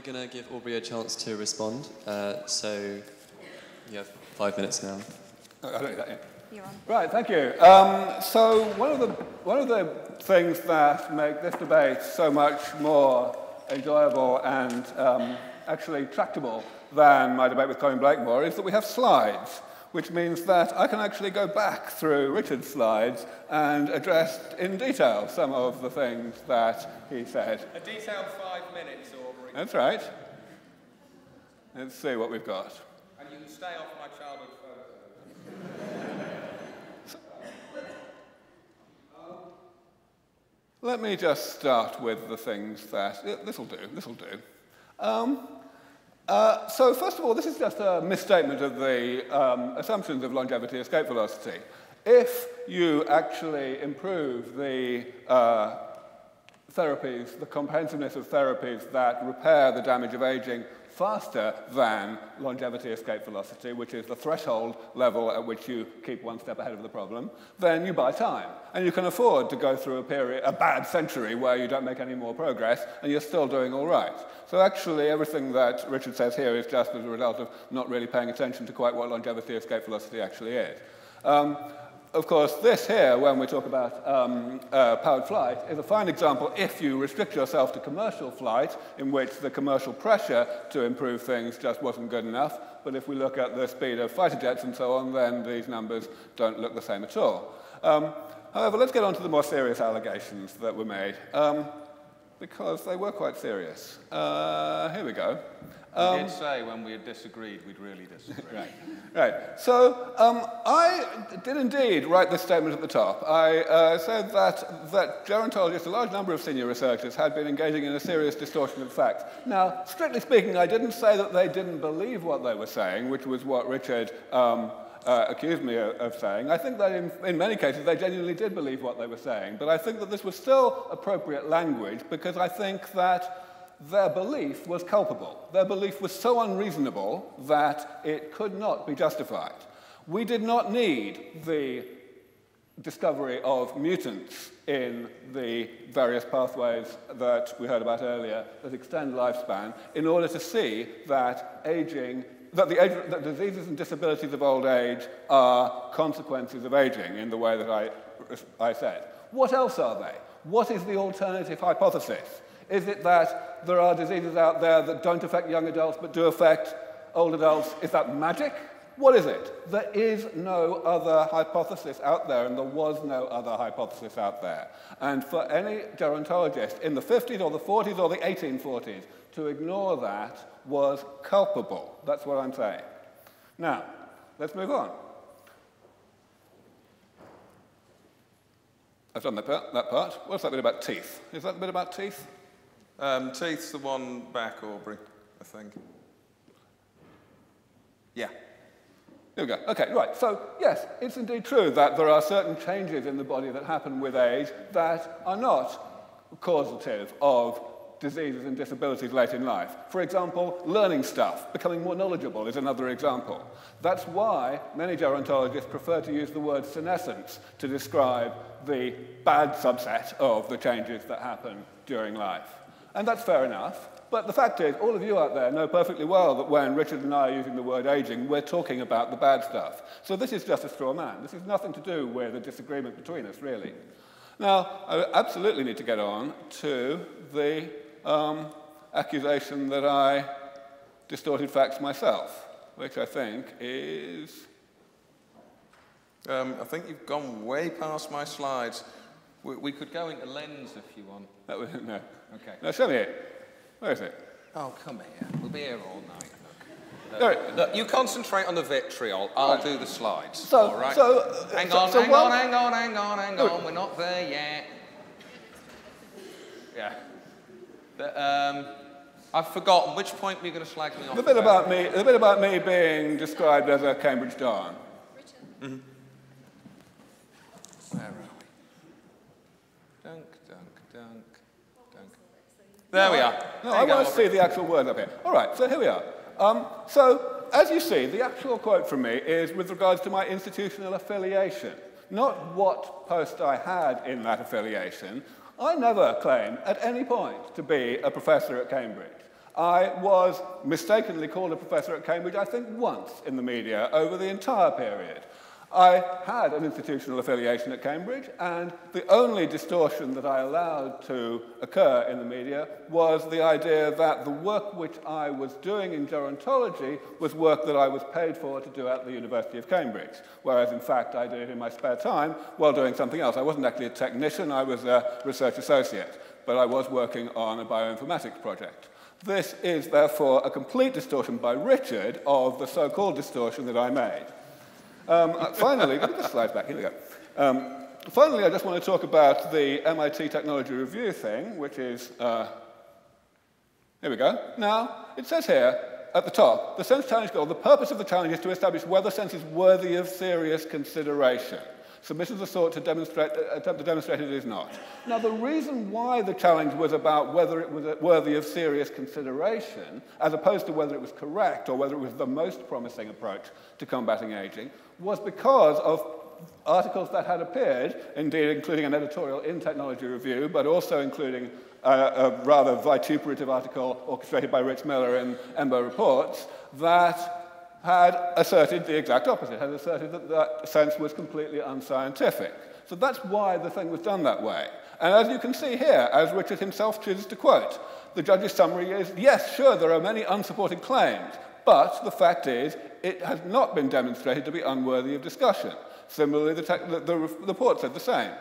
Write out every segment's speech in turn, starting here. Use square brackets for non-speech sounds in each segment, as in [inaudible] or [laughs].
we're going to give Aubrey a chance to respond. Uh, so you have five minutes now. I don't, yeah. You're on. Right, thank you. Um, so one of, the, one of the things that make this debate so much more enjoyable and um, actually tractable than my debate with Colin Blakemore is that we have slides, which means that I can actually go back through Richard's slides and address in detail some of the things that he said. A detailed five minutes, Aubrey. That's right. Let's see what we've got. And you can stay off my childhood photos. Let me just start with the things that, this will do, this will do. Um, uh, so first of all, this is just a misstatement of the um, assumptions of longevity escape velocity. If you actually improve the uh, therapies, the comprehensiveness of therapies that repair the damage of aging faster than longevity escape velocity, which is the threshold level at which you keep one step ahead of the problem, then you buy time. And you can afford to go through a period, a bad century where you don't make any more progress and you're still doing all right. So actually everything that Richard says here is just as a result of not really paying attention to quite what longevity escape velocity actually is. Um, of course, this here, when we talk about um, uh, powered flight, is a fine example if you restrict yourself to commercial flight, in which the commercial pressure to improve things just wasn't good enough. But if we look at the speed of fighter jets and so on, then these numbers don't look the same at all. Um, however, let's get on to the more serious allegations that were made, um, because they were quite serious. Uh, here we go. We Um, did say when we had disagreed, we'd really disagree. Right, right. So um, I did indeed write this statement at the top. I uh, said that, that gerontologists, a large number of senior researchers, had been engaging in a serious distortion of facts. Now, strictly speaking, I didn't say that they didn't believe what they were saying, which was what Richard um, uh, accused me of, of saying. I think that in, in many cases they genuinely did believe what they were saying, but I think that this was still appropriate language because I think that their belief was culpable. Their belief was so unreasonable that it could not be justified. We did not need the discovery of mutants in the various pathways that we heard about earlier that extend lifespan in order to see that aging that, the age, that diseases and disabilities of old age are consequences of aging in the way that I, I said. What else are they? What is the alternative hypothesis? Is it that there are diseases out there that don't affect young adults but do affect old adults? Is that magic? What is it? There is no other hypothesis out there, and there was no other hypothesis out there. And for any gerontologist in the 50s or the 40s or the 1840s to ignore that was culpable. That's what I'm saying. Now, let's move on. I've done that part. That part. What's that bit about teeth? Is that the bit about teeth? Um, teeth's the one back, Aubrey, I think. Yeah. Here we go. Okay, right. So, yes, it's indeed true that there are certain changes in the body that happen with age that are not causative of diseases and disabilities late in life. For example, learning stuff, becoming more knowledgeable is another example. That's why many gerontologists prefer to use the word senescence to describe the bad subset of the changes that happen during life. And that's fair enough. But the fact is, all of you out there know perfectly well that when Richard and I are using the word aging, we're talking about the bad stuff. So this is just a straw man. This has nothing to do with a disagreement between us, really. Now, I absolutely need to get on to the um, accusation that I distorted facts myself, which I think is. Um, I think you've gone way past my slides. We, we could go into lens if you want. That was, [laughs] no. Okay. No, show me it. Where is it? Oh, come here. We'll be here all night. Look. There Look, look, you concentrate on the vitriol. I'll do the slides. So- all right? so, uh, hang on, so hang while- on, hang on, hang on, hang Look. on. We're not there yet. Yeah. The, um, I've forgotten which point were you going to slag me off. The bit about me, the bit about me being described as a Cambridge Don. Where are we? Dunk. There we are. No, I want to see the actual words up here. All right, so here we are. Um, so, as you see, the actual quote from me is with regards to my institutional affiliation, not what post I had in that affiliation. I never claimed at any point to be a professor at Cambridge. I was mistakenly called a professor at Cambridge, I think, once in the media over the entire period. I had an institutional affiliation at Cambridge, and the only distortion that I allowed to occur in the media was the idea that the work which I was doing in gerontology was work that I was paid for to do at the University of Cambridge, whereas in fact I did it in my spare time while doing something else. I wasn't actually a technician, I was a research associate, but I was working on a bioinformatics project. This is therefore a complete distortion by Richard of the so-called distortion that I made. Um, uh, finally, let me just slide back. Here we go. Um, finally, I just want to talk about the MIT Technology Review thing, which is, uh, here we go. Now, it says here at the top, the SENS challenge goal, the purpose of the challenge is to establish whether SENS is worthy of serious consideration. Submissions are sought to demonstrate, uh, attempt to demonstrate it is not. Now, the reason why the challenge was about whether it was worthy of serious consideration, as opposed to whether it was correct or whether it was the most promising approach to combating aging, was because of articles that had appeared, indeed including an editorial in Technology Review, but also including a, a rather vituperative article orchestrated by Rich Miller in EMBO Reports, that had asserted the exact opposite, had asserted that that SENS was completely unscientific. So that's why the thing was done that way. And as you can see here, as Richard himself chooses to quote, the judge's summary is, yes, sure, there are many unsupported claims, but the fact is, it has not been demonstrated to be unworthy of discussion. Similarly, the, the, the report said the same.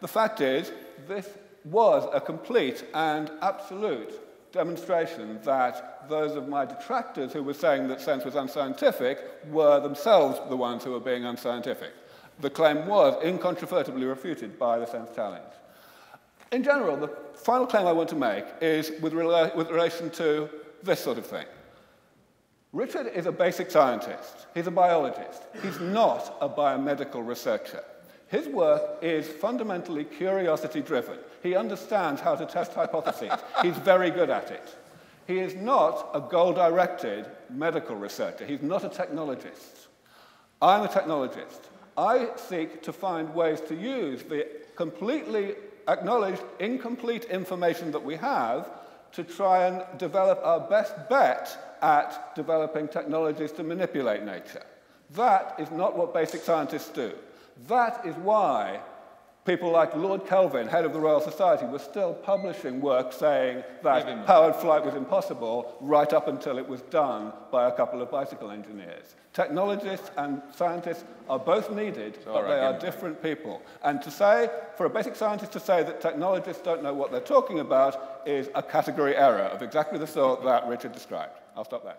The fact is, this was a complete and absolute demonstration that those of my detractors who were saying that SENS was unscientific were themselves the ones who were being unscientific. The claim was incontrovertibly refuted by the SENS challenge. In general, the final claim I want to make is with, rela with relation to this sort of thing. Richard is a basic scientist. He's a biologist. He's not a biomedical researcher. His work is fundamentally curiosity driven. He understands how to test hypotheses. He's very good at it. He is not a goal directed medical researcher. He's not a technologist. I'm a technologist. I seek to find ways to use the completely acknowledged incomplete information that we have to try and develop our best bet at developing technologies to manipulate nature. That is not what basic scientists do. That is why people like Lord Kelvin, head of the Royal Society, were still publishing work saying that powered flight was impossible right up until it was done by a couple of bicycle engineers. Technologists and scientists are both needed, but right, they are different people. And to say, for a basic scientist to say that technologists don't know what they're talking about is a category error of exactly the sort that Richard described. I'll stop there.